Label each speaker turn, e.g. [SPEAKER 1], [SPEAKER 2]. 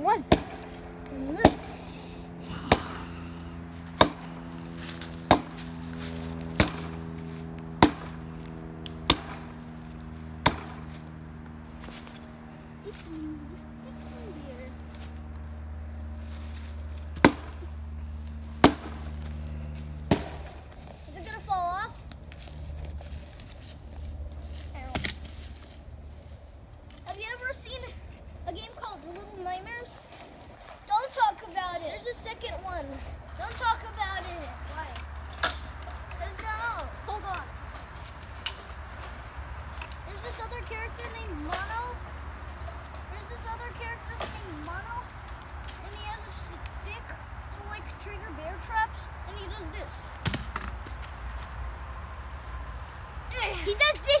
[SPEAKER 1] One.
[SPEAKER 2] Is
[SPEAKER 1] second one. Don't talk about it. Why? Cause no.
[SPEAKER 2] Hold on.
[SPEAKER 1] There's this other character named Mono. There's this other character named Mono. And he has a stick to like trigger bear traps. And he does this. He
[SPEAKER 2] does this.